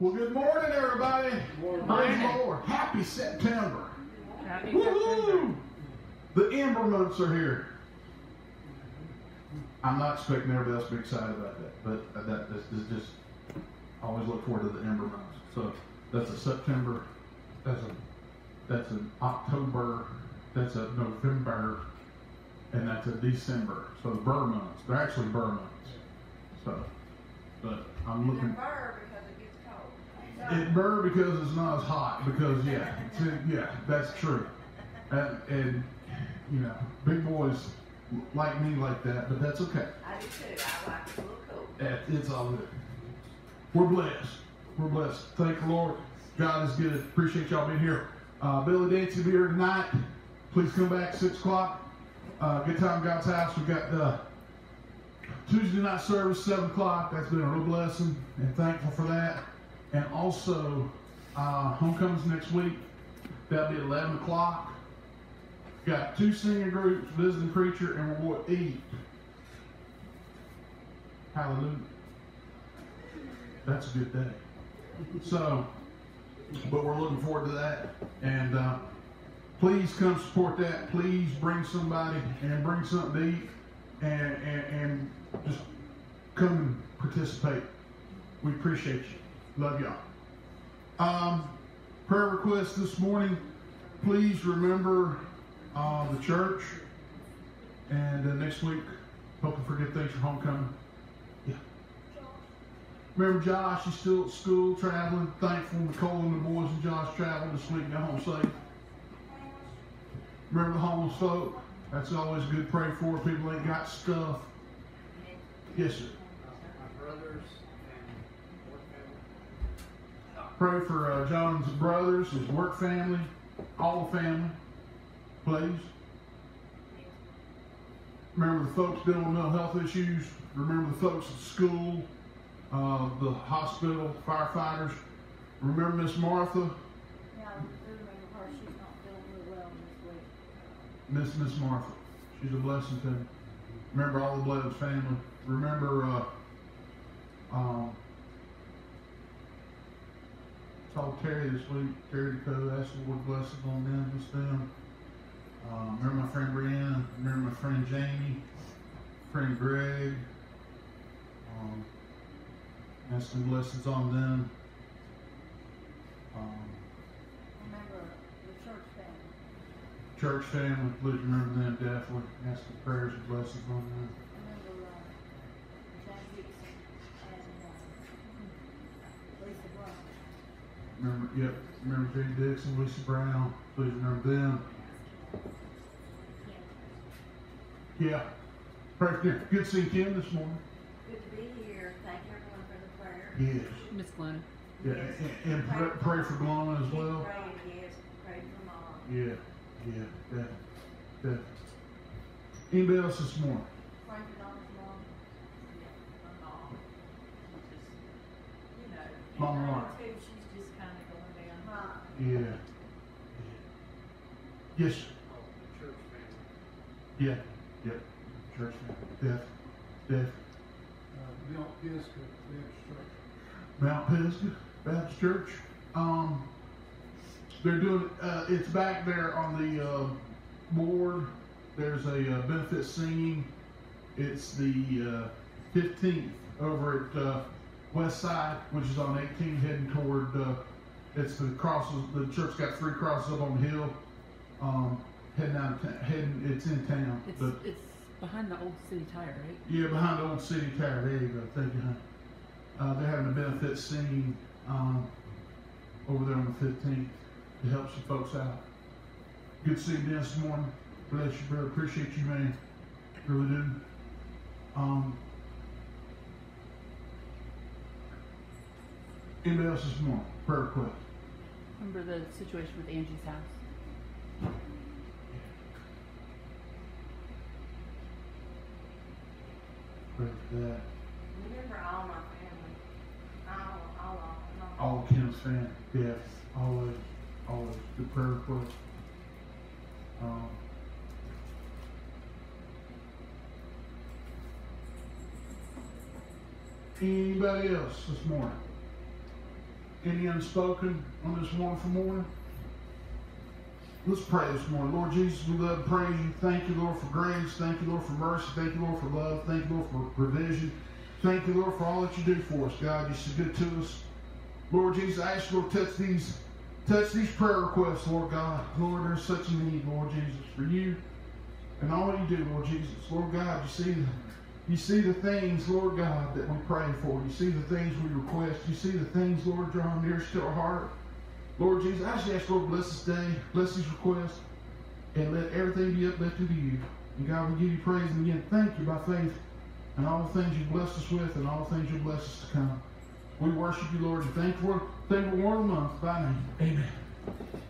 Well, good morning, everybody. Morning. Praise the Lord. Happy September. Happy Woo-hoo! The Ember months are here. I'm not expecting everybody else to be excited about that, but that is just I always look forward to the Ember months. So that's a September, that's a that's an October, that's a November, and that's a December. So the burr months. They're actually burr months. So, but I'm looking. And burr because it gets cold. It burr because it's not as hot. Because yeah, yeah, that's true. And, and you know, big boys like me like that, but that's okay. I do too. I like it a little cold. Eh, It's all good. We're blessed. We're blessed. Thank the Lord. God is good. Appreciate y'all being here. Uh, Billy Dancy will be here tonight. Please come back six o'clock. Uh, good time God's house. We've got the Tuesday night service seven o'clock. That's been a real blessing and thankful for that. And also uh, homecomings next week. That'll be eleven o'clock. Got two singing groups, visiting preacher, and we're going to eat. Hallelujah. That's a good day. So, but we're looking forward to that. And uh, please come support that. Please bring somebody and bring something to eat and, and, and just come and participate. We appreciate you. Love y'all. Um, prayer request this morning. Please remember uh, the church. And uh, next week, hope and forget things for homecoming. Yeah. Remember Josh, he's still at school traveling. Thankful Nicole and the boys and Josh traveled this week, got home safe. Remember the homeless folk? That's always good pray for. People ain't got stuff. Yes, sir. my brothers and work family. Pray for uh, John's brothers, his work family, all the family, please. Remember the folks dealing with mental health issues. Remember the folks at school, uh, the hospital, firefighters. Remember Miss Martha, Yeah, I do remember her, she's not feeling well this week. Miss Miss Martha. She's a blessing to me. Remember all the Blevins family. Remember uh, um, told Terry this week, Terry Dakota, asked the Lord blessings on them, just them. Um, remember my friend Brianna, remember my friend Jamie, friend Greg. Um, ask some blessings on them. Um, Remember the church family. church family, please remember them definitely. Ask for prayers and blessings on them. Remember, uh, James Dixon and, uh, Lisa Brown. Remember, yep, remember Jay Dixon, Lisa Brown, please remember them. Yeah, pray for them. Good seeing Kim this morning. Good to be here. Thank you everyone for the prayer. Yes. Miss Glenn. Yeah, and, and pray, pray for Glonna as Keep well. praying, yes. Pray for mom. Yeah, yeah, definitely, definitely. Anybody else this morning? Pray for Donna's mom. Yeah, my mom. She's just, you know. and Mama her Laura. too, She's just kind of going down. Right. Yeah. Yes, sir. The church family. yeah, yep, church family, def, def. Uh, Mount Pisgah Baptist Church. Mount Pisgah Baptist Church. Um, they're doing. Uh, it's back there on the uh, board. There's a uh, benefit singing. It's the uh, 15th over at uh, West Side, which is on 18, heading toward. It's the crosses. The church got three crosses up on the hill. Um, heading out of town. Heading. It's in town, It's, but it's behind the old city tire, right? yeah, behind the old city tower. There you go. Thank you, honey. Uh, they're having a benefit scene um, over there on the 15th to help some folks out. Good to see you this morning. Bless you, brother. Appreciate you, man. Really do. Um, anybody else this morning? Prayer request. Remember the situation with Angie's house? Pray that. Remember all my family. All, all of them. All Kim's fan. Yes. Always, always. Good prayer request. Um, anybody else this morning? Any unspoken on this wonderful morning? Let's pray this morning. Lord Jesus, we love praise you. Thank you, Lord, for grace. Thank you, Lord, for mercy. Thank you, Lord, for love. Thank you, Lord, for provision. Thank you, Lord, for all that you do for us. God, you're so good to us. Lord Jesus, I ask you, Lord, touch these, touch these prayer requests, Lord God. Lord, there's such a need, Lord Jesus, for you and all you do, Lord Jesus. Lord God, you see the, you see the things, Lord God, that we pray for. You see the things we request. You see the things, Lord, draw nearest to our heart. Lord Jesus, I just ask, Lord, bless this day, bless these requests, and let everything be uplifted to you. And God, we give you praise and again, thank you by faith and all the things you blessed us with and all the things you bless us to come. We worship you, Lord, and thank you for thank you for one month by name. Amen.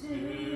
To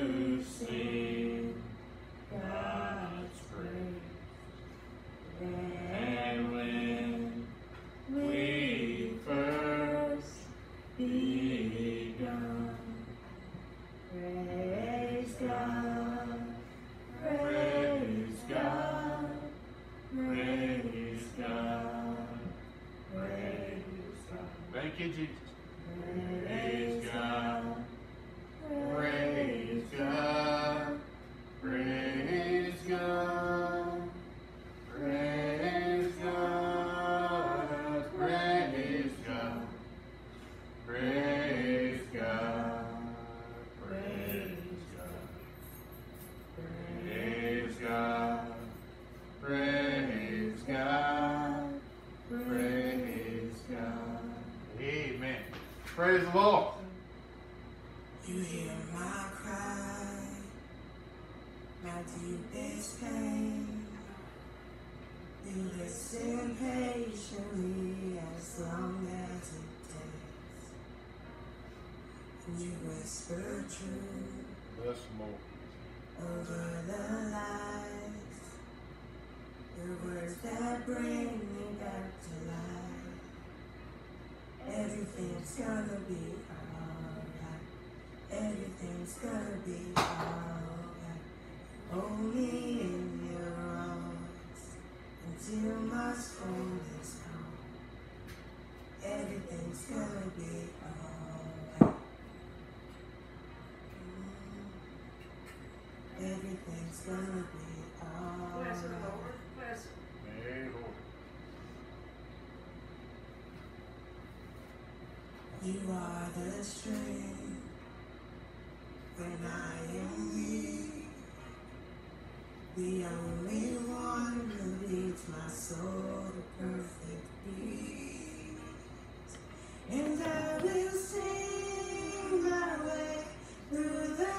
everything's gonna be alright. You are the strength when I am weak, the only one who leads my soul to perfect peace, and I will sing my way through the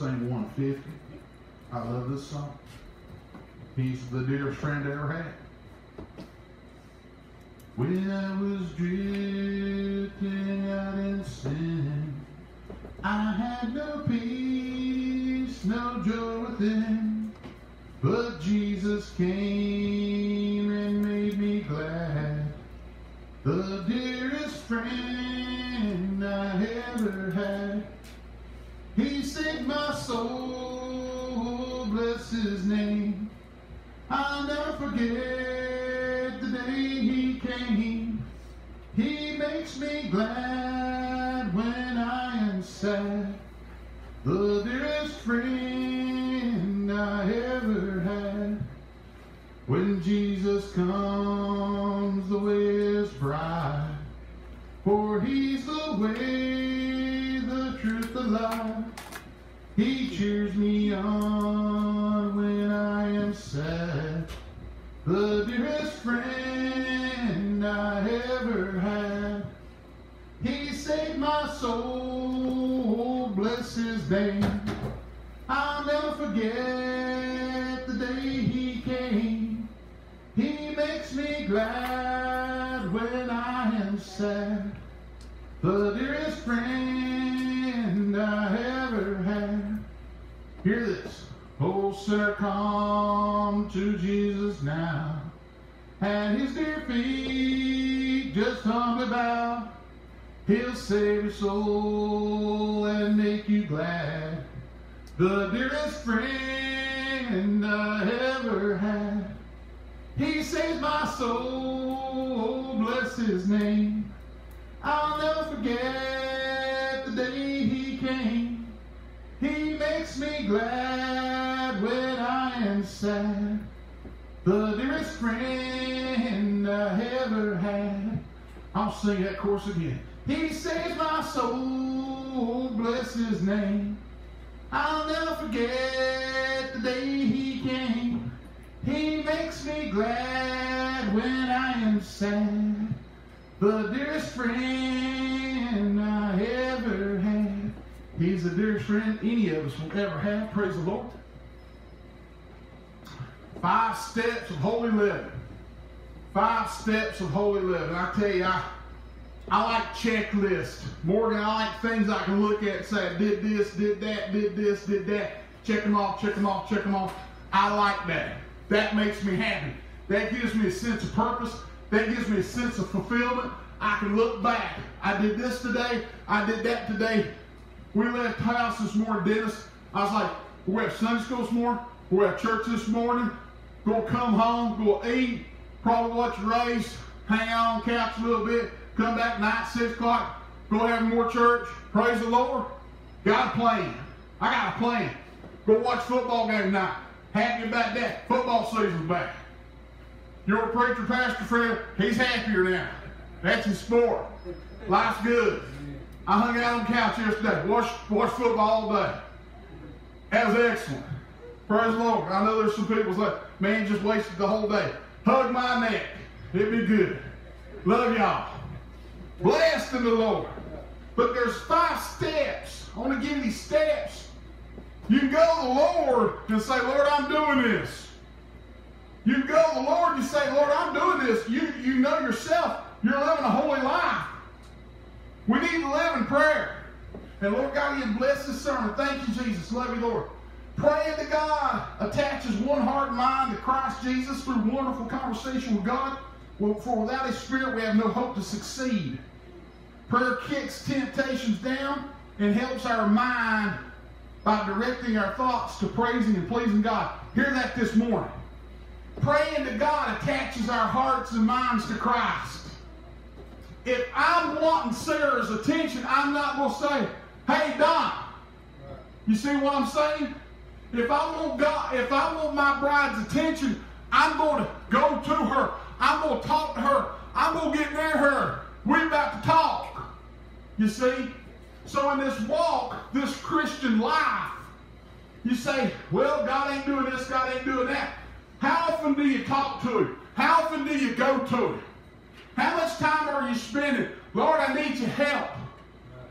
same 150. I love this song. He's the dearest friend I ever had. When I was drifting out in sin, I had no peace, no joy within. He makes me glad when I am sad. soul and make you glad. The dearest friend I ever had. He saves my soul, oh, bless his name. I'll never forget the day he came. He makes me glad when I am sad. The dearest friend I ever had. I'll sing that chorus again. He saves my soul, bless his name. I'll never forget the day he came. He makes me glad when I am sad. The dearest friend I ever had. He's the dearest friend any of us will ever have. Praise the Lord. Five steps of holy living. Five steps of holy living. I tell you, I, I like checklists. More than I like things I can look at and say, did this, did that, did this, did that. Check them off, check them off, check them off. I like that. That makes me happy. That gives me a sense of purpose. That gives me a sense of fulfillment. I can look back. I did this today. I did that today. We left house this morning, Dennis. I was like, we have Sunday school this morning. We have church this morning. Gonna come home, go eat, probably watch a race, hang out on couch a little bit, come back night, six o'clock, go have more church. Praise the Lord. Got a plan. I got a plan. Go watch football game tonight. Happy about that. Football season's back. Your preacher, Pastor Fred, he's happier now. That's his sport. Life's good. I hung out on the couch yesterday, watched, watched football all day. That was excellent. Praise the Lord. I know there's some people say, man, just wasted the whole day. Hug my neck. It'd be good. Love y'all. Blessed in the Lord. But there's five steps. I want to give you these steps. You can go to the Lord and say, Lord, I'm doing this. You can go to the Lord and say, Lord, I'm doing this. You, you know yourself. You're living a holy life. We need to live in prayer. And Lord God, you bless this sermon. Thank you, Jesus. Love you, Lord. Praying to God attaches one heart and mind to Christ Jesus through wonderful conversation with God. For without His Spirit, we have no hope to succeed. Prayer kicks temptations down and helps our mind by directing our thoughts to praising and pleasing God. Hear that this morning. Praying to God attaches our hearts and minds to Christ. If I'm wanting Sarah's attention, I'm not going to say, hey, Don. You see what I'm saying? If I want God, if I want my bride's attention, I'm going to go to her. I'm going to talk to her. I'm going to get near her. We're about to talk. You see? So in this walk, this Christian life, you say, well, God ain't doing this, God ain't doing that. How often do you talk to him? How often do you go to him? How much time are you spending? Lord, I need your help.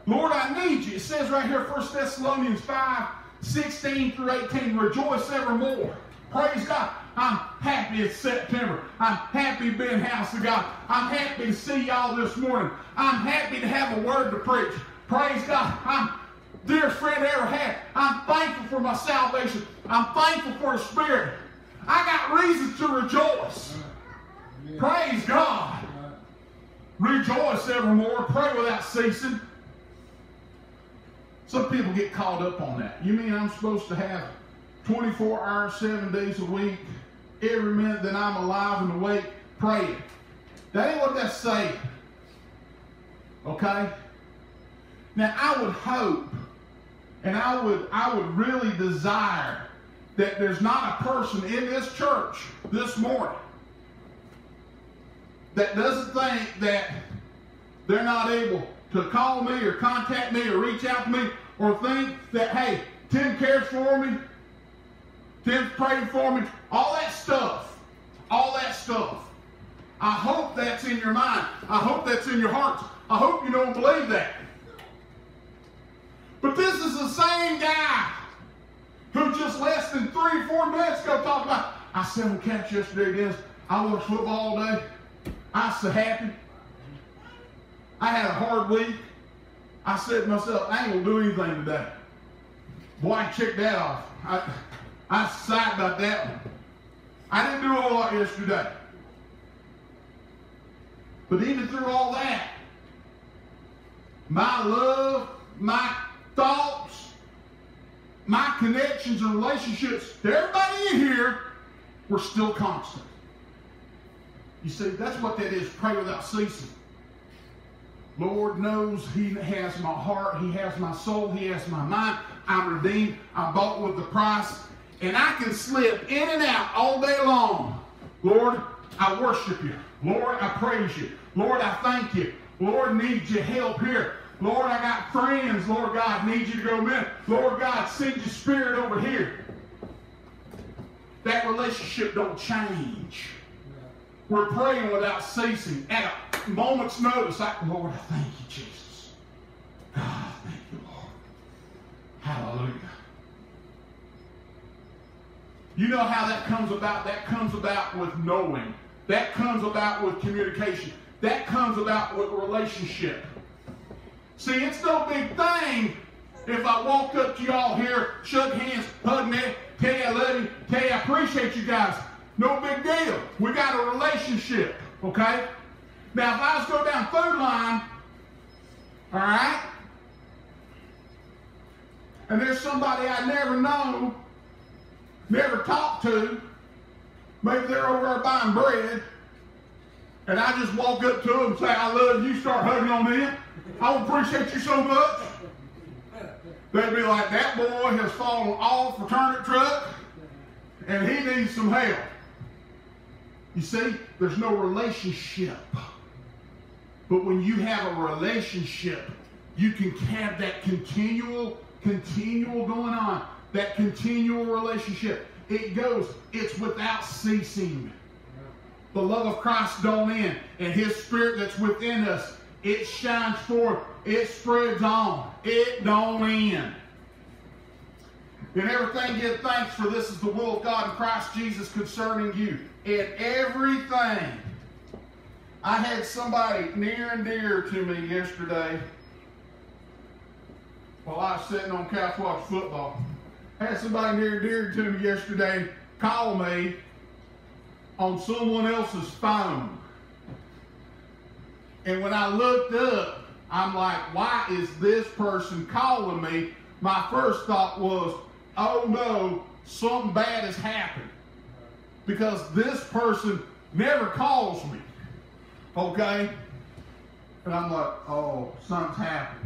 Lord, I need you. It says right here, 1 Thessalonians 5, 16 through 18, rejoice evermore. Praise God. I'm happy it's September. I'm happy being house of God. I'm happy to see y'all this morning. I'm happy to have a word to preach. Praise God. I'm dearest friend ever had. I'm thankful for my salvation. I'm thankful for the Spirit. I got reasons to rejoice. Praise God. Rejoice evermore. Pray without ceasing. Some people get caught up on that. You mean I'm supposed to have 24 hours, seven days a week, every minute that I'm alive and awake, praying? That ain't what that's saying. Okay? Now I would hope, and I would I would really desire that there's not a person in this church this morning that doesn't think that they're not able to call me or contact me or reach out to me or think that, hey, Tim cares for me, Tim's praying for me, all that stuff, all that stuff. I hope that's in your mind. I hope that's in your heart. I hope you don't believe that. But this is the same guy who just less than three, four minutes ago talked about, I the couch yesterday, Dennis. I watched football all day. I was so happy. I had a hard week. I said to myself, I ain't gonna do anything today. Boy, I checked that off. I, I sighed about that one. I didn't do a whole lot yesterday. But even through all that, my love, my thoughts, my connections and relationships to everybody in here were still constant. You see, that's what that is. Pray without ceasing. Lord knows He has my heart, He has my soul, He has my mind. I'm redeemed, I'm bought with the price, and I can slip in and out all day long. Lord, I worship you. Lord, I praise you. Lord, I thank you. Lord, need your help here. Lord, I got friends. Lord God, need you to go in. Lord God, send your spirit over here. That relationship don't change. We're praying without ceasing. At a moment's notice, I, Lord, I thank you, Jesus. God, thank you, Lord. Hallelujah. You know how that comes about? That comes about with knowing. That comes about with communication. That comes about with relationship. See, it's no big thing if I walked up to y'all here, shook hands, hugged me, tell you I love you, tell you I appreciate you guys. No big deal. We got a relationship, okay? Now, if I was go down food line, all right, and there's somebody I never know, never talked to, maybe they're over there buying bread, and I just walk up to them and say, I love you, start hugging on them. I appreciate you so much. They'd be like, that boy has fallen off a turnip truck and he needs some help. You see, there's no relationship. But when you have a relationship, you can have that continual, continual going on, that continual relationship. It goes, it's without ceasing. The love of Christ don't end, and His Spirit that's within us, it shines forth, it spreads on, it don't end. In everything, give thanks, for this is the will of God in Christ Jesus concerning you. In everything, I had somebody near and dear to me yesterday while I was sitting on couch watch football. Had somebody near dear to me yesterday call me on someone else's phone. And when I looked up, I'm like, why is this person calling me? My first thought was, oh no, something bad has happened. Because this person never calls me. Okay? And I'm like, oh, something's happened.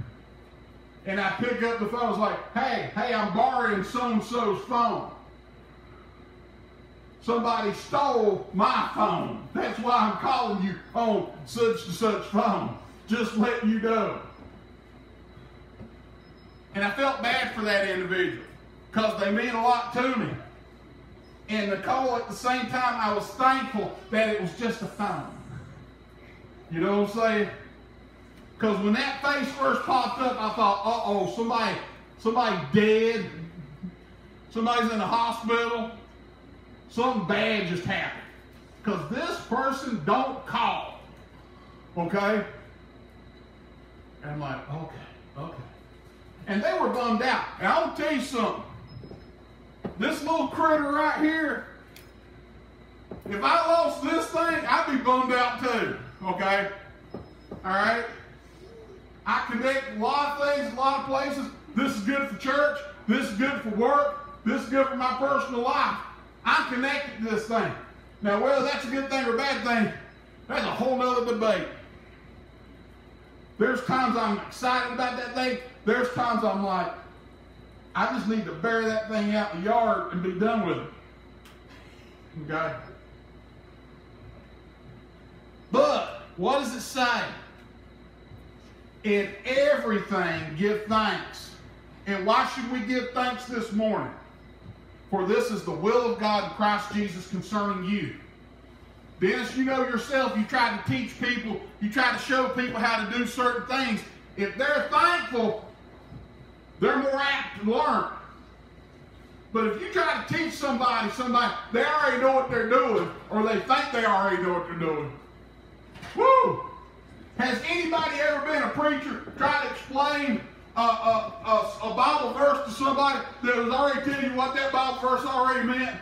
And I pick up the phone, I was like, hey, hey, I'm borrowing so-and-so's phone. Somebody stole my phone. That's why I'm calling you on such and such phone. Just letting you know. And I felt bad for that individual because they mean a lot to me. And Nicole, at the same time, I was thankful that it was just a phone. You know what I'm saying? Because when that face first popped up, I thought, uh-oh, somebody, somebody dead. Somebody's in the hospital. Something bad just happened. Because this person don't call. Okay? And I'm like, okay, okay. And they were bummed out. And I'll tell you something. This little critter right here, if I lost this thing, I'd be bummed out too. Okay? All right? I connect a lot of things, a lot of places. This is good for church. This is good for work. This is good for my personal life. I'm connected to this thing. Now, whether that's a good thing or a bad thing, that's a whole nother debate. There's times I'm excited about that thing. There's times I'm like, I just need to bury that thing out in the yard and be done with it. Okay? But, what does it say? In everything, give thanks. And why should we give thanks this morning? For this is the will of God in Christ Jesus concerning you. Dennis, you know yourself, you try to teach people, you try to show people how to do certain things. If they're thankful, they're more apt to learn. But if you try to teach somebody, somebody, they already know what they're doing, or they think they already know what they're doing. Woo! Has anybody ever been a preacher trying to explain a, a, a, a Bible verse to somebody that was already telling you what that Bible verse already meant?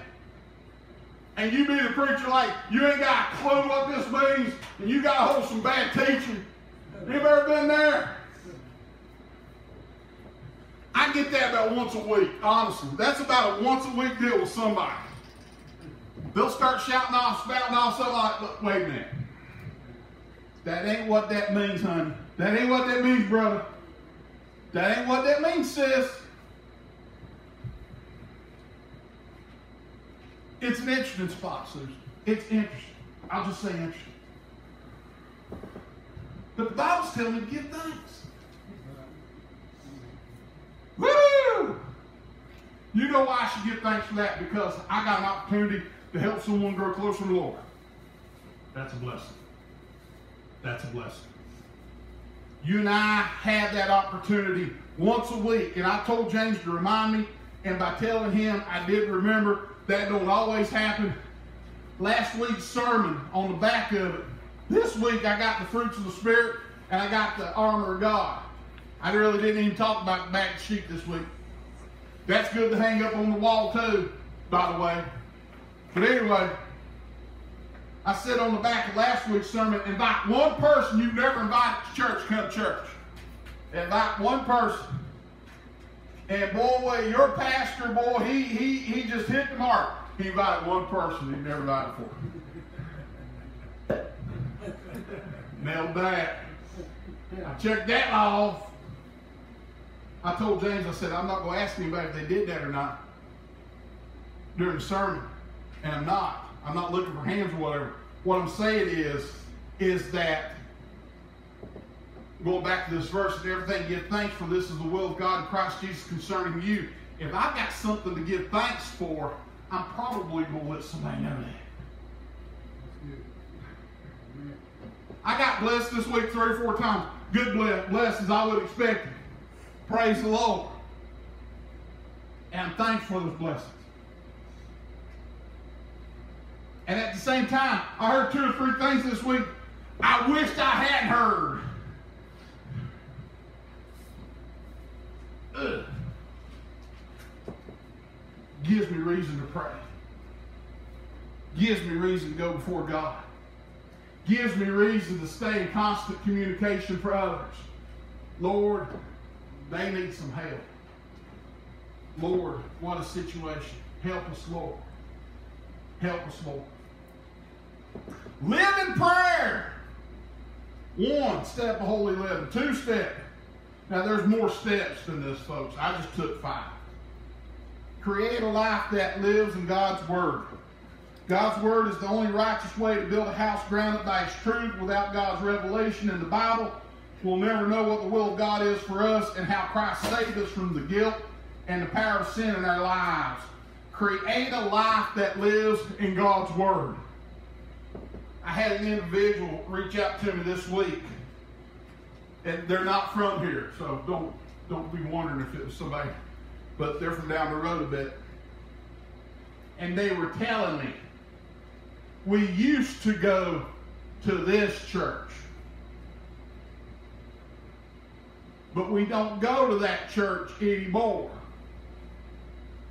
And you be the preacher like, you ain't got a clue what this means, and you got to hold some bad teaching. Anybody ever been there? I get that about once a week, honestly. That's about a once a week deal with somebody. They'll start shouting off, spouting off, something like, wait a minute. That ain't what that means, honey. That ain't what that means, brother. That ain't what that means, sis. It's an interesting spot, Susan. It's interesting. I'll just say interesting. But the Bible's telling me to give thanks. Woo! You know why I should give thanks for that? Because I got an opportunity to help someone grow closer to the Lord. That's a blessing. That's a blessing. You and I had that opportunity once a week, and I told James to remind me, and by telling him, I did remember that don't always happen. Last week's sermon on the back of it. This week I got the fruits of the Spirit and I got the armor of God. I really didn't even talk about the back sheet this week. That's good to hang up on the wall too, by the way. But anyway, I said on the back of last week's sermon, invite one person you've never invited to church, come to church. Invite one person. And boy, your pastor, boy, he he he just hit the mark. He invited one person he'd never invited before. Nailed that. I checked that off. I told James, I said, I'm not going to ask anybody if they did that or not during the sermon. And I'm not. I'm not looking for hands or whatever. What I'm saying is, is that going back to this verse and everything, give thanks for this is the will of God in Christ Jesus concerning you. If I've got something to give thanks for, I'm probably going to let somebody know that. I got blessed this week three or four times. Good bless, blessed as I would expect. Praise the Lord. And I'm thankful for those blessings. And at the same time, I heard two or three things this week I wished I hadn't heard. Ugh. Gives me reason to pray. Gives me reason to go before God gives me reason to stay in constant communication for others. Lord, they need some help. Lord, what a situation. Help us, Lord. Help us, Lord. Live in prayer. One step of holy living. Two step. Now there's more steps than this, folks. I just took five. Create a life that lives in God's Word. God's Word is the only righteous way to build a house grounded by His truth. Without God's revelation in the Bible, we'll never know what the will of God is for us and how Christ saved us from the guilt and the power of sin in our lives. Create a life that lives in God's Word. I had an individual reach out to me this week, and they're not from here, so don't don't be wondering if it was somebody, but they're from down the road a bit. And they were telling me, we used to go to this church, but we don't go to that church anymore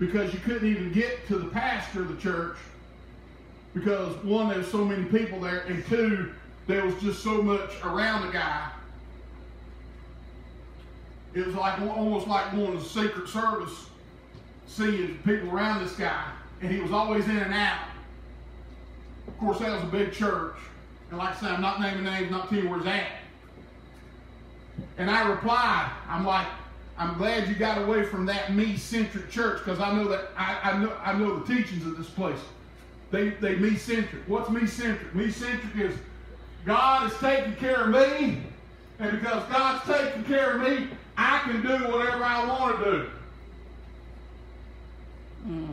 because you couldn't even get to the pastor of the church because one, there was so many people there, and two, there was just so much around the guy. It was like almost like going to the Secret Service, seeing people around this guy, and he was always in and out. Of course, that was a big church, and like I said, I'm not naming names, not telling you where it's at. And I replied, I'm like, I'm glad you got away from that me-centric church because I know that I, I know I know the teachings of this place. They they me-centric. What's me-centric? Me-centric is God is taking care of me, and because God's taking care of me, I can do whatever I want to do. Hmm.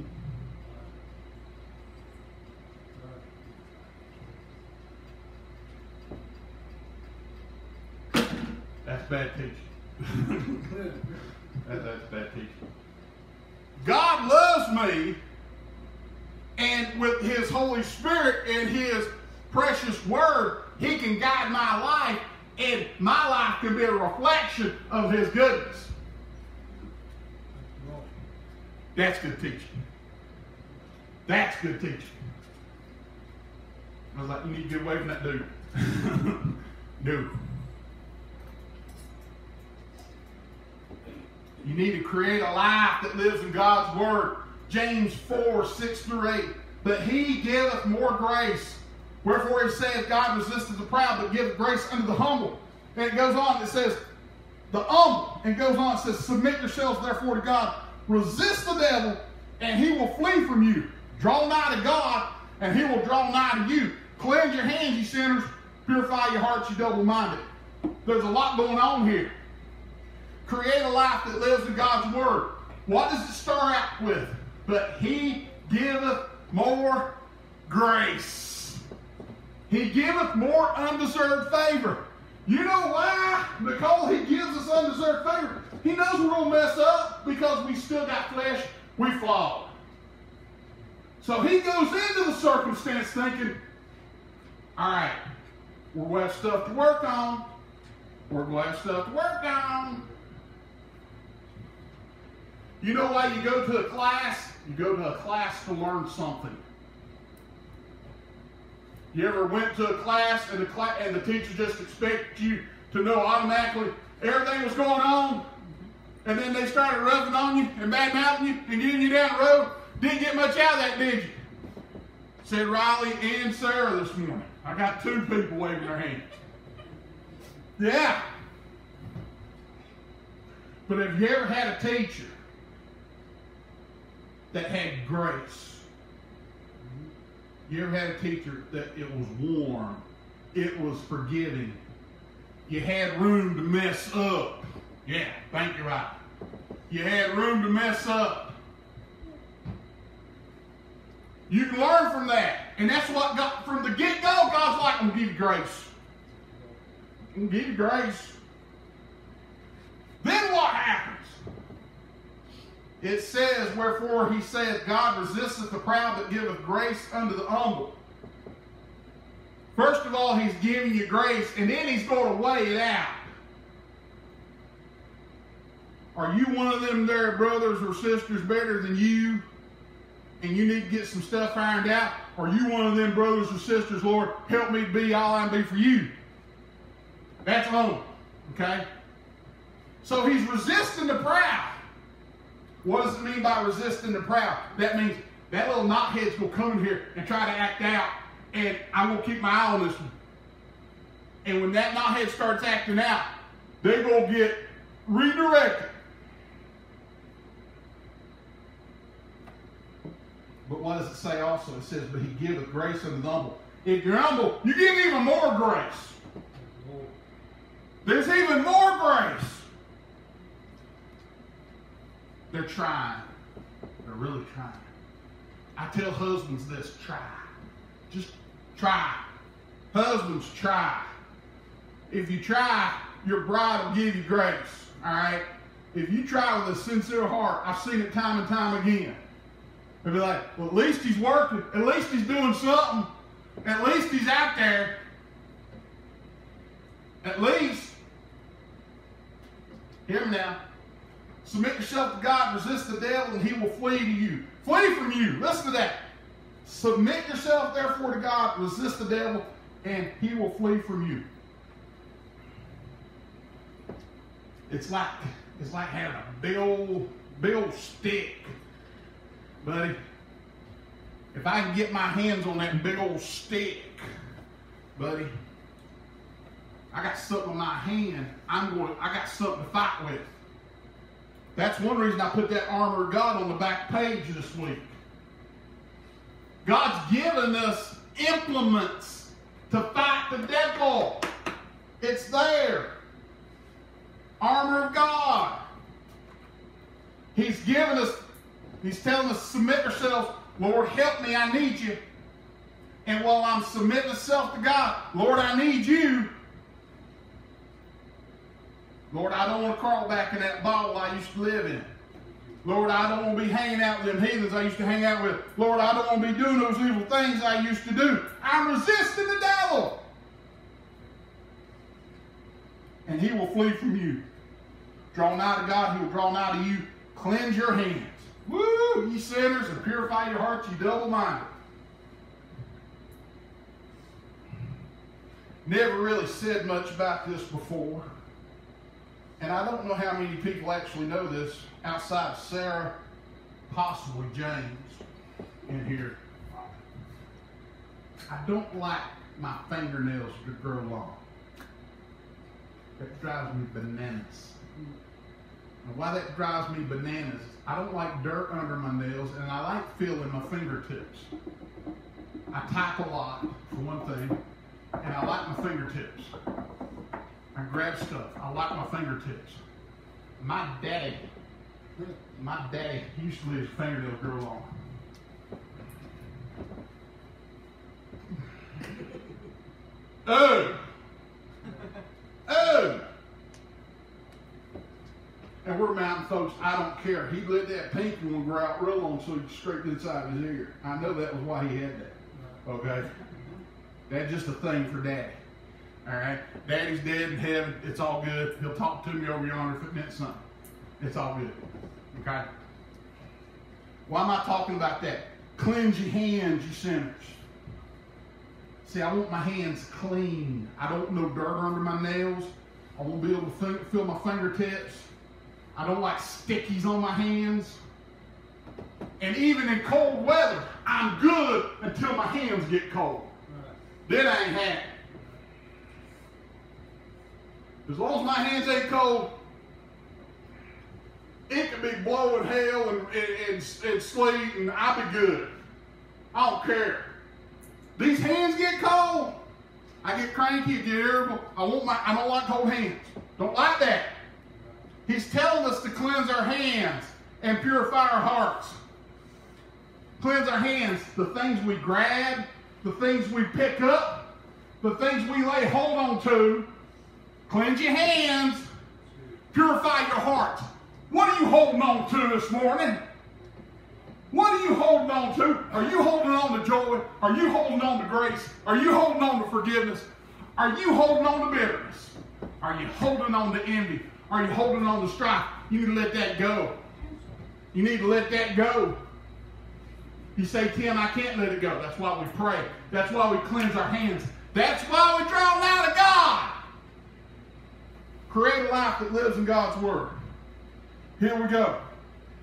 That's bad teaching. That, that's bad teaching. God loves me, and with His Holy Spirit and His precious Word, He can guide my life, and my life can be a reflection of His goodness. That's good teaching. That's good teaching. I was like, you need to get away from that dude. dude. You need to create a life that lives in God's Word. James 4, 6 through 8. but he giveth more grace. Wherefore he saith, God resisteth the proud, but giveth grace unto the humble. And it goes on, it says, the humble, and goes on, it says, submit yourselves therefore to God. Resist the devil, and he will flee from you. Draw nigh to God, and he will draw nigh to you. Cleanse your hands, you sinners. Purify your hearts, you double-minded. There's a lot going on here. Create a life that lives in God's word. What does it start out with? But he giveth more grace. He giveth more undeserved favor. You know why? Because he gives us undeserved favor. He knows we're going to mess up because we still got flesh. We flawed. So he goes into the circumstance thinking, all right, we're going to have stuff to work on. We're going to have stuff to work on. You know why you go to a class? You go to a class to learn something. You ever went to a class and the class and the teacher just expected you to know automatically everything was going on, and then they started rubbing on you and bad mouthing you and getting you down the road? Didn't get much out of that, did you? Said Riley and Sarah this morning. I got two people waving their hands. Yeah. But have you ever had a teacher that had grace? You ever had a teacher that it was warm, it was forgiving, you had room to mess up? Yeah, thank you, right. You had room to mess up. You can learn from that. And that's what God, from the get go, God's like, I'm going to give you grace. I'm going to give you grace. Then what happens? It says, Wherefore he saith, God resisteth the proud, but giveth grace unto the humble. First of all, he's giving you grace, and then he's going to weigh it out. Are you one of them there brothers or sisters better than you? And you need to get some stuff ironed out? Are you one of them brothers or sisters, Lord, help me be all I can be for you? That's home. Okay? So he's resisting the proud. What does it mean by resisting the proud? That means that little knothead's going to come in here and try to act out, and I'm going to keep my eye on this one. And when that knothead starts acting out, they're going to get redirected. But what does it say also? It says, But he giveth grace unto the humble. If you're humble, you get even more grace. There's even more grace. They're trying. They're really trying. I tell husbands this try. Just try. Husbands, try. If you try, your bride will give you grace. All right? If you try with a sincere heart, I've seen it time and time again. They'll be like, well, at least he's working. At least he's doing something. At least he's out there. At least. Hear me now. Submit yourself to God, resist the devil, and he will flee to you. Flee from you. Listen to that. Submit yourself, therefore, to God, resist the devil, and he will flee from you. It's like it's like having a big old, big old stick, buddy. If I can get my hands on that big old stick, buddy, I got something in my hand. I'm going. I got something to fight with. That's one reason I put that armor of God on the back page this week. God's given us implements to fight the devil. It's there. Armor of God. He's given us, He's telling us, submit yourselves. Lord, help me, I need you. And while I'm submitting myself to God, Lord, I need you. Lord, I don't want to crawl back in that bottle I used to live in. Lord, I don't want to be hanging out with them heathens I used to hang out with. Lord, I don't want to be doing those evil things I used to do. I'm resisting the devil. And he will flee from you. Draw nigh to God, he will draw nigh to you. Cleanse your hands. Woo, ye sinners, and purify your hearts, ye double-minded. Never really said much about this before. And I don't know how many people actually know this outside Sarah, possibly James in here. I don't like my fingernails to grow long. That drives me bananas. And why that drives me bananas, I don't like dirt under my nails, and I like feeling my fingertips. I type a lot, for one thing, and I like my fingertips. I grab stuff. I like my fingertips. My daddy, my daddy used to let his fingernails grow long. Oh! Oh! And we're mountain folks, I don't care. He let that pinky one grow out real long so he could scrape the inside of his ear. I know that was why he had that. Okay? That's just a thing for daddy. All right? Daddy's dead in heaven. It's all good. He'll talk to me over yonder if it meant something. It's all good. Okay? Why am I talking about that? Cleanse your hands, you sinners. See, I want my hands clean. I don't want no dirt under my nails. I won't be able to feel my fingertips. I don't like stickies on my hands. And even in cold weather, I'm good until my hands get cold. Then I ain't happy. As long as my hands ain't cold, it could be blowing hell and, and, and, and sleet, and I'll be good. I don't care. These hands get cold. I get cranky, get irritable. I want my I don't like cold hands. Don't like that. He's telling us to cleanse our hands and purify our hearts. Cleanse our hands, the things we grab, the things we pick up, the things we lay hold on to. Cleanse your hands, purify your heart. What are you holding on to this morning? What are you holding on to? Are you holding on to joy? Are you holding on to grace? Are you holding on to forgiveness? Are you holding on to bitterness? Are you holding on to envy? Are you holding on to strife? You need to let that go. You need to let that go. You say, Tim, I can't let it go. That's why we pray. That's why we cleanse our hands. That's why we draw out of God. Create a life that lives in God's Word. Here we go.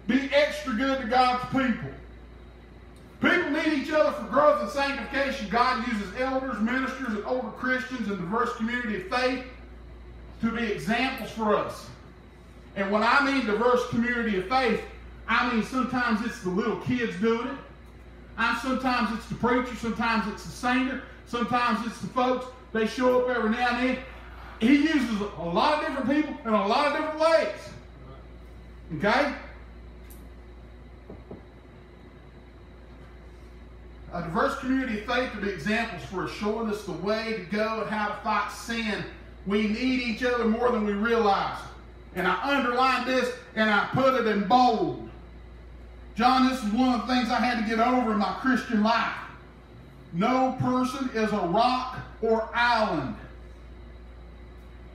Be extra good to God's people. People need each other for growth and sanctification. God uses elders, ministers, and older Christians in diverse community of faith to be examples for us. And when I mean diverse community of faith, I mean sometimes it's the little kids doing it. And sometimes it's the preacher, sometimes it's the singer, sometimes it's the folks. They show up every now and then. He uses a lot of different people in a lot of different ways. Okay? A diverse community of faith to be examples for us, showing us the way to go and how to fight sin. We need each other more than we realize. And I underlined this and I put it in bold. John, this is one of the things I had to get over in my Christian life. No person is a rock or island.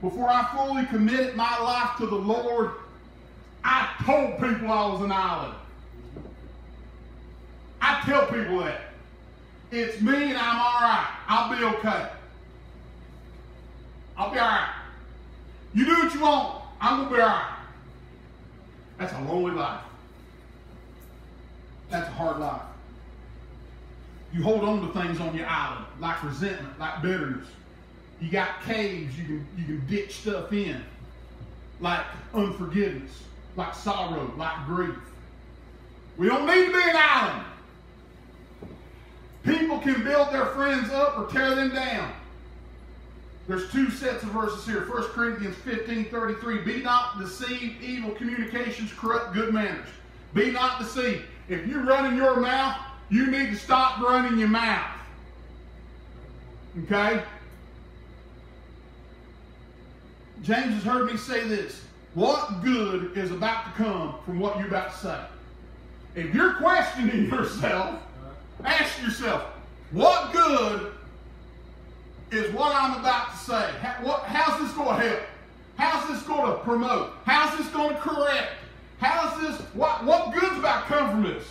Before I fully committed my life to the Lord, I told people I was an island. I tell people that. It's me and I'm all right. I'll be okay. I'll be all right. You do what you want. I'm going to be all right. That's a lonely life. That's a hard life. You hold on to things on your island, like resentment, like bitterness. You got caves you can, you can ditch stuff in, like unforgiveness, like sorrow, like grief. We don't need to be an island. People can build their friends up or tear them down. There's two sets of verses here. 1 Corinthians 15 33. Be not deceived, evil communications corrupt good manners. Be not deceived. If you're running your mouth, you need to stop running your mouth. Okay? James has heard me say this. What good is about to come from what you're about to say? If you're questioning yourself, ask yourself, what good is what I'm about to say? How, what, how's this going to help? How's this going to promote? How's this going to correct? How's this, what, what good's about to come from this?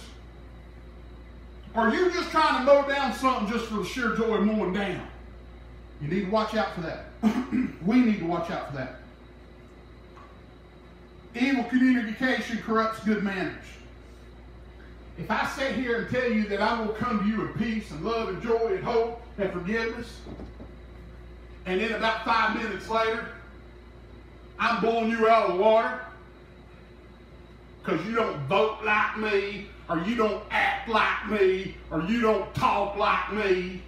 Are you just trying to mow down something just for the sheer joy of mowing down? You need to watch out for that. we need to watch out for that. Evil communication corrupts good manners. If I sit here and tell you that I will come to you in peace and love and joy and hope and forgiveness, and then about five minutes later, I'm blowing you out of the water because you don't vote like me, or you don't act like me, or you don't talk like me.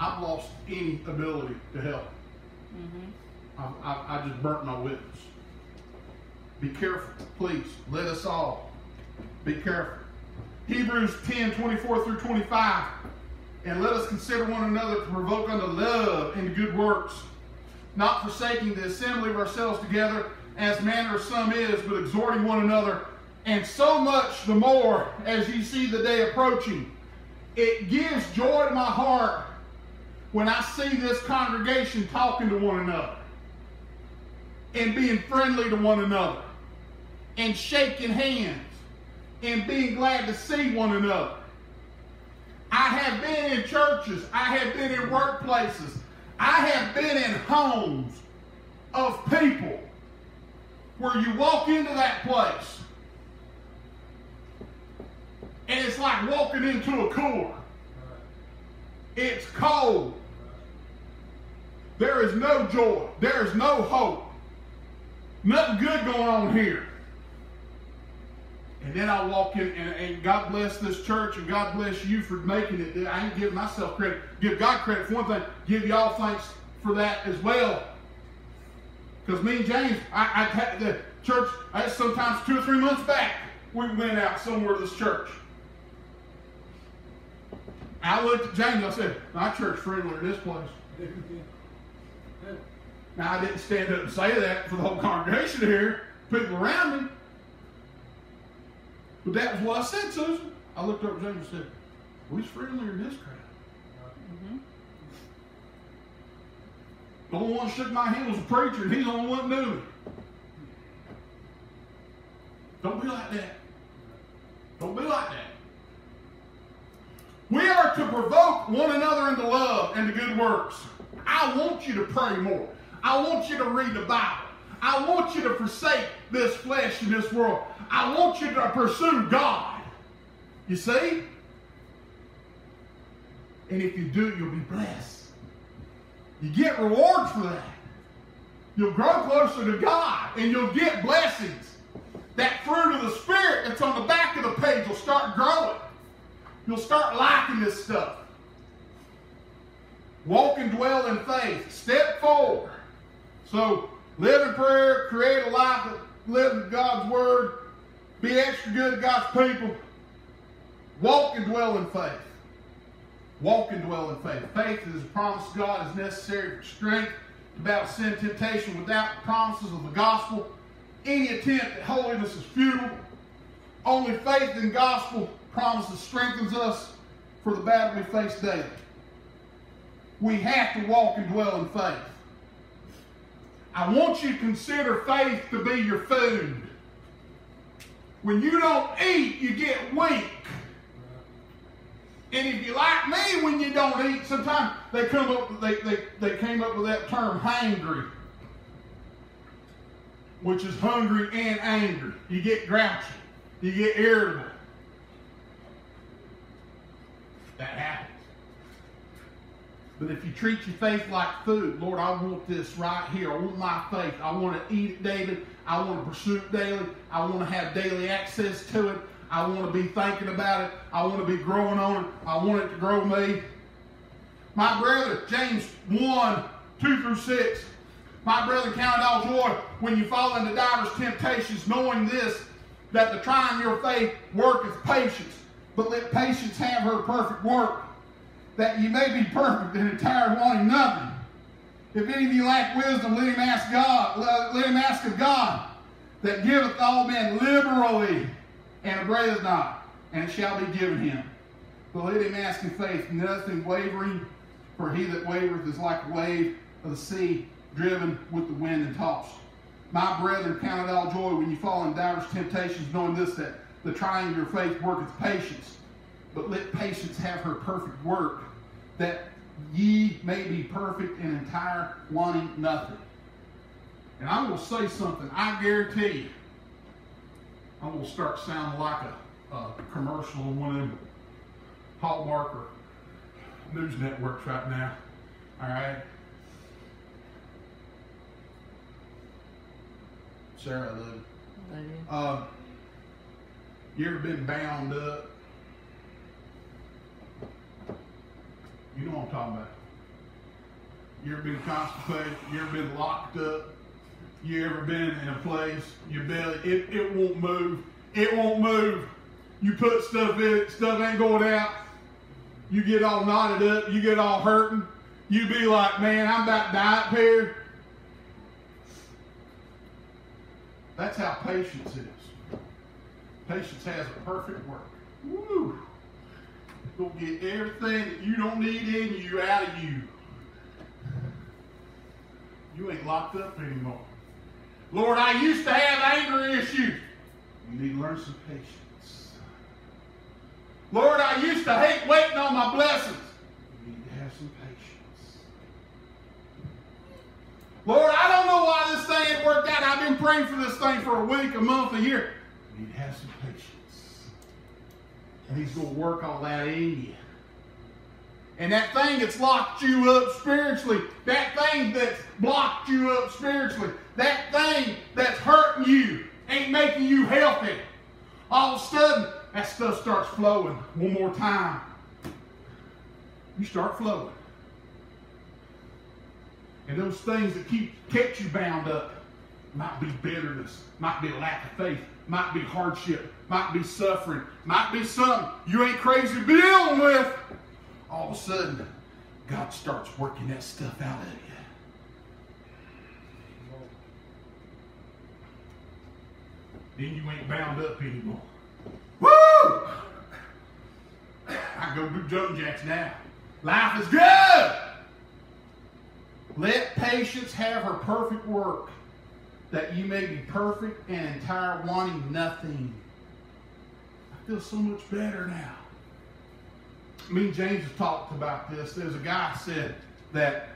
I've lost any ability to help. Mm-hmm. I've, I've, I just burnt my witness. Be careful, please. Let us all be careful. Hebrews 10 24 through 25. And let us consider one another to provoke unto love and good works, not forsaking the assembly of ourselves together, as manner of some is, but exhorting one another, and so much the more as ye see the day approaching. It gives joy to my heart when I see this congregation talking to one another and being friendly to one another and shaking hands and being glad to see one another. I have been in churches, I have been in workplaces, I have been in homes of people where you walk into that place and it's like walking into a cooler. It's cold. There is no joy. There is no hope. Nothing good going on here. And then I walk in, and, and, God bless this church, and God bless you for making it. I ain't giving myself credit. Give God credit for one thing. Give y'all thanks for that as well. Because me and James, I, I had the church, sometimes two or three months back, we went out somewhere to this church. I looked at James, I said, my church friendlier than this place. Now, I didn't stand up and say that for the whole congregation hear, people around me. But that was what I said, Susan. I looked up at James and said, he's friendlier in this crowd. Mm-hmm. The only one shook my hand was a preacher, and he's the only one that knew. Don't be like that. Don't be like that. We are to provoke one another into love and to good works. I want you to pray more. I want you to read the Bible. I want you to forsake this flesh and this world. I want you to pursue God. You see? And if you do, you'll be blessed. You get rewards for that. You'll grow closer to God and you'll get blessings. That fruit of the Spirit that's on the back of the page will start growing. You'll start liking this stuff. Walk and dwell in faith. Step forward. So live in prayer, create a life that lives in God's Word, be extra good to God's people. Walk and dwell in faith. Walk and dwell in faith. Faith is a promise God is necessary for strength to battle sin temptation without the promises of the gospel. Any attempt at holiness is futile. Only faith in gospel promises strengthens us for the battle we face daily. We have to walk and dwell in faith. I want you to consider faith to be your food. When you don't eat, you get weak. And if you like me, when you don't eat, sometimes they come up they, they, they came up with that term hangry. Which is hungry and angry. You get grouchy. You get irritable. That happens. But if you treat your faith like food, Lord, I want this right here. I want my faith. I want to eat it daily. I want to pursue it daily. I want to have daily access to it. I want to be thinking about it. I want to be growing on it. I want it to grow me. My brother, James 1, 2 through 6. My brother, count it all joy when you fall into divers temptations, knowing this, that the trying your faith worketh patience. But let patience have her perfect work, that ye may be perfect and entire, wanting nothing. If any of you lack wisdom, let him ask God, let him ask of God, that giveth all men liberally, and upbraideth not, and it shall be given him. But let him ask in faith, nothing wavering, for he that wavereth is like a wave of the sea, driven with the wind and tossed. My brethren, count it all joy when you fall in divers temptations, knowing this, that the trying of your faith worketh patience. But let patience have her perfect work, that ye may be perfect and entire, wanting nothing. And I'm going to say something. I guarantee you, I'm gonna start sounding like a, a commercial on one of them Hallmark or news networks right now. All right. Sarah, I love you. Uh, you ever been bound up? You know what I'm talking about. You ever been constipated? You ever been locked up? You ever been in a place, your belly, it, it won't move. It won't move. You put stuff in it, stuff ain't going out. You get all knotted up, you get all hurting. You be like, man, I'm about to die up here. That's how patience is. Patience has a perfect work. Woo! Go get everything that you don't need in you out of you. You ain't locked up anymore. Lord, I used to have anger issues. You need to learn some patience. Lord, I used to hate waiting on my blessings. You need to have some patience. Lord, I don't know why this thing ain't worked out. I've been praying for this thing for a week, a month, a year. You need to have some patience. And He's going to work all that in you. And that thing that's locked you up spiritually, that thing that's blocked you up spiritually, that thing that's hurting you, ain't making you healthy. All of a sudden, that stuff starts flowing one more time. You start flowing. And those things that keep kept you bound up might be bitterness, might be lack of faith, might be hardship, might be suffering, might be something you ain't crazy dealing with. All of a sudden, God starts working that stuff out of you. Then you ain't bound up anymore. Woo! I go do jumping jacks now. Life is good. Let patience have her perfect work, that you may be perfect and entire, wanting nothing. I feel so much better now. Me and James have talked about this. There's a guy said that,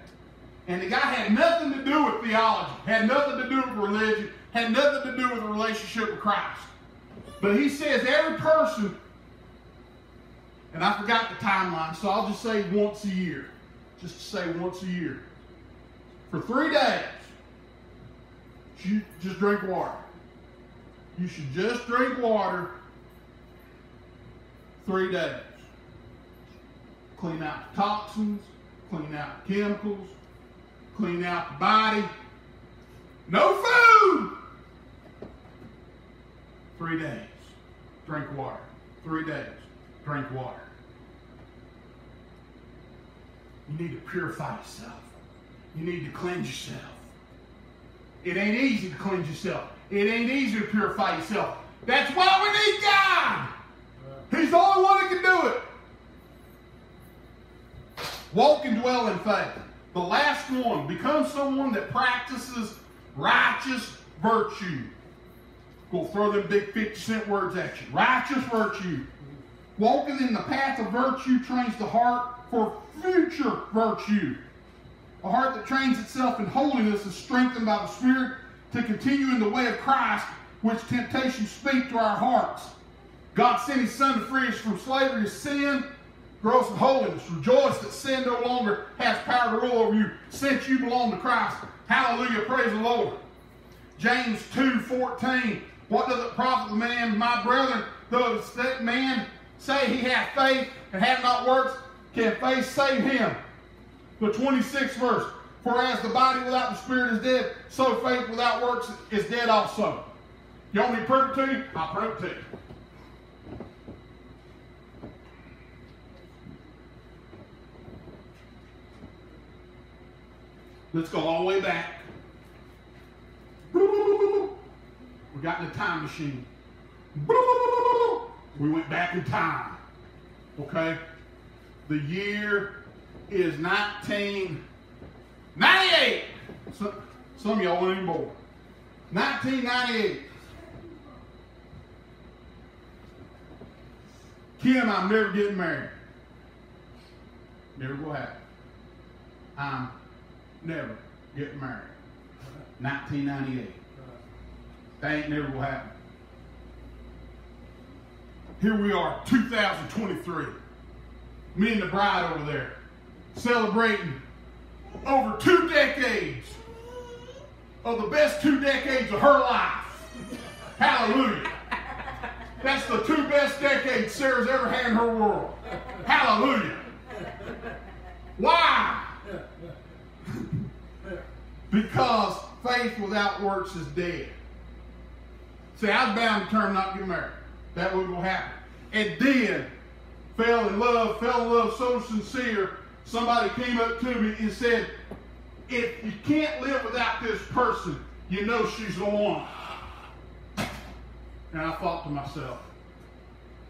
and the guy had nothing to do with theology, had nothing to do with religion, had nothing to do with a relationship with Christ. But he says every person, and I forgot the timeline, so I'll just say once a year. Just to say once a year. For three days, you just drink water. You should just drink water three days. Clean out the toxins, clean out the chemicals, clean out the body. No food! Three days. Drink water. Three days. Drink water. You need to purify yourself. You need to cleanse yourself. It ain't easy to cleanse yourself. It ain't easy to purify yourself. That's why we need God. He's the only one that can do it. Walk and dwell in faith. The last one, become someone that practices righteous virtue. Go throw them big 50 cent words at you. Righteous virtue. Walking in the path of virtue trains the heart for future virtue. A heart that trains itself in holiness is strengthened by the Spirit to continue in the way of Christ, which temptations speak to our hearts. God sent His Son to free us from slavery to sin, grow us in holiness. Rejoice that sin no longer has power to rule over you, since you belong to Christ. Hallelujah, praise the Lord. James 2 14. What does it profit the man, my brethren, though that man say he hath faith and have not works? Can faith save him? The 26th verse. For as the body without the spirit is dead, so faith without works is dead also. You want me to prove it to you? I'll prove it to you. Let's go all the way back. We got in the time machine. We went back in time. Okay? The year is 1998. Some, some of y'all weren't even born. 1998. Kim, I'm never getting married. Never will happen. I'm never getting married. 1998. That ain't never will happen. here we are, 2023. Me and the bride over there celebrating over two decades of the best two decades of her life. Hallelujah. That's the two best decades Sarah's ever had in her world. Hallelujah. Why? because faith without works is dead. See, I was bound to turn not to get married. That wasn't going to happen. And then fell in love, fell in love so sincere, somebody came up to me and said, if you can't live without this person, you know she's the one. And I thought to myself,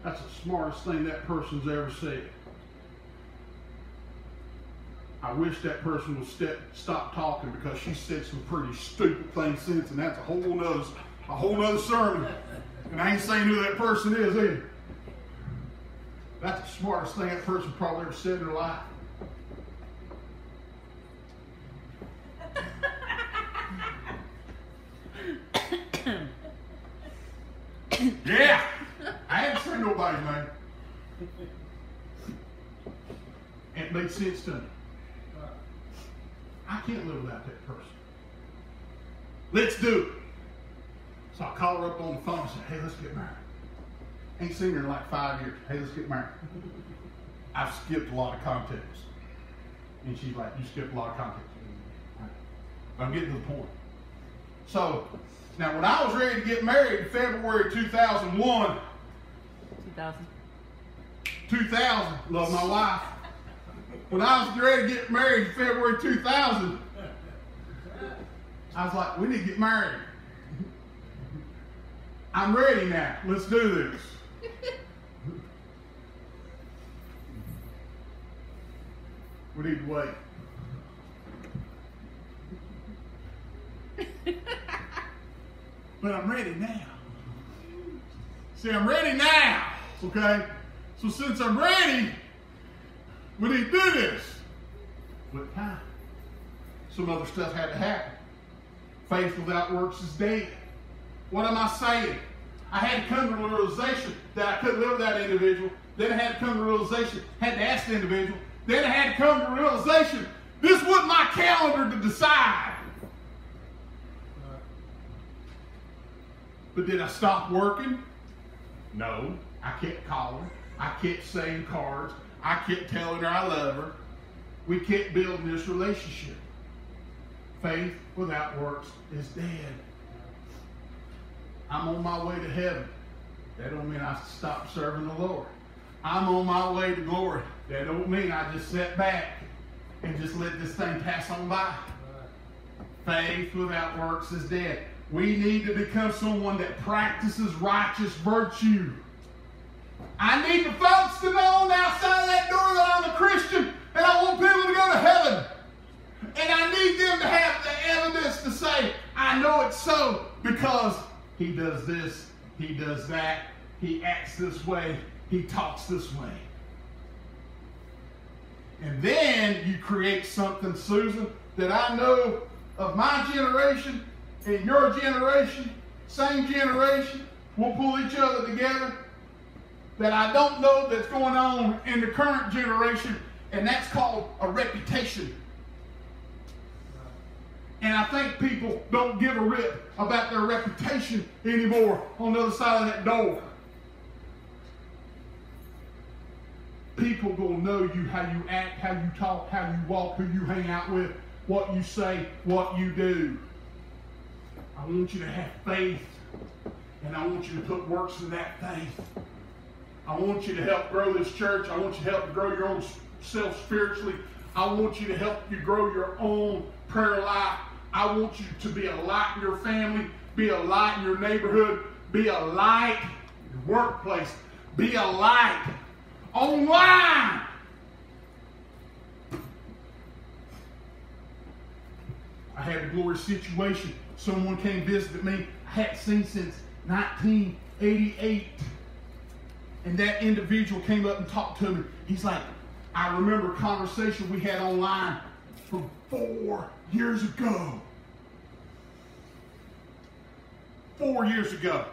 that's the smartest thing that person's ever said. I wish that person would step, stop talking because she said some pretty stupid things since, and that's a whole nother, a whole nother sermon. And I ain't saying who that person is either. That's the smartest thing that person probably ever said in their life. Yeah, I haven't seen nobody, man. It made sense to me. I can't live without that person. Let's do it. So I call her up on the phone and say, hey, let's get married. Ain't seen her in like five years. Hey, let's get married. I've skipped a lot of context. And she's like, you skipped a lot of context. I'm getting to the point. So, now when I was ready to get married in February 2001, 2000. 2000, love my wife. When I was ready to get married in February 2000, I was like, we need to get married. I'm ready now. Let's do this. we need to wait. but I'm ready now. See, I'm ready now. Okay? So since I'm ready, we need to do this. What time? Some other stuff had to happen. Faith without works is dead. What am I saying? I had to come to the realization that I couldn't live with that individual. Then I had to come to the realization, had to ask the individual. Then I had to come to the realization, this wasn't my calendar to decide. But did I stop working? No. I kept calling. I kept saying cards. I kept telling her I love her. We kept building this relationship. Faith without works is dead. I'm on my way to heaven. That don't mean I stop serving the Lord. I'm on my way to glory. That don't mean I just sit back and just let this thing pass on by. Faith without works is dead. We need to become someone that practices righteous virtue. I need the folks to know on the outside of that door that I'm a Christian and I want people to go to heaven. And I need them to have the evidence to say, I know it's so because he does this, he does that, he acts this way, he talks this way. And then you create something, Susan, that I know of my generation and your generation, same generation, we'll pull each other together that I don't know that's going on in the current generation, and that's called a reputation. And I think people don't give a rip about their reputation anymore on the other side of that door. People gonna know you how you act, how you talk, how you walk, who you hang out with, what you say, what you do. I want you to have faith, and I want you to put works in that faith. I want you to help grow this church. I want you to help grow your own self spiritually. I want you to help you grow your own prayer life. I want you to be a light in your family, be a light in your neighborhood, be a light in your workplace, be a light online. Glorious situation. Someone came visit me. I hadn't seen since 1988. And that individual came up and talked to me. He's like, I remember a conversation we had online from four years ago. Four years ago.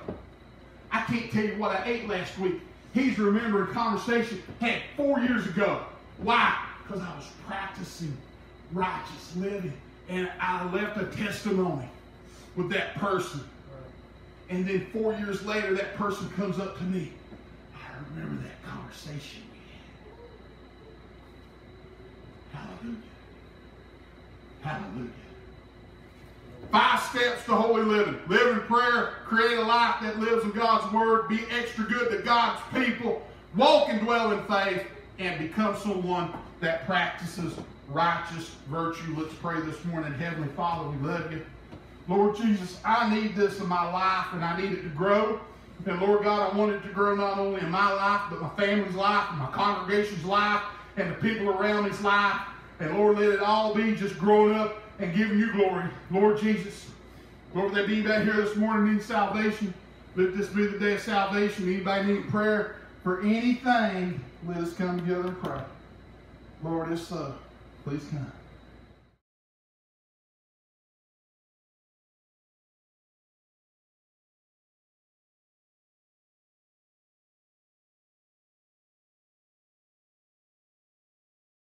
I can't tell you what I ate last week. He's remembering conversation had four years ago. Why? Because I was practicing righteous living. And I left a testimony with that person. And then four years later, that person comes up to me. I remember that conversation we had. Hallelujah. Hallelujah. Five steps to holy living. Live in prayer, create a life that lives in God's word, be extra good to God's people, walk and dwell in faith, and become someone that practices righteous virtue. Let's pray this morning. Heavenly Father, we love you. Lord Jesus, I need this in my life and I need it to grow. And Lord God, I want it to grow not only in my life, but my family's life, and my congregation's life, and the people around me's life. And Lord, let it all be just growing up and giving you glory. Lord Jesus, Lord, there be anybody here this morning need salvation. Let this be the day of salvation. Anybody need prayer for anything, let us come together and pray. Lord, it's so. Please come.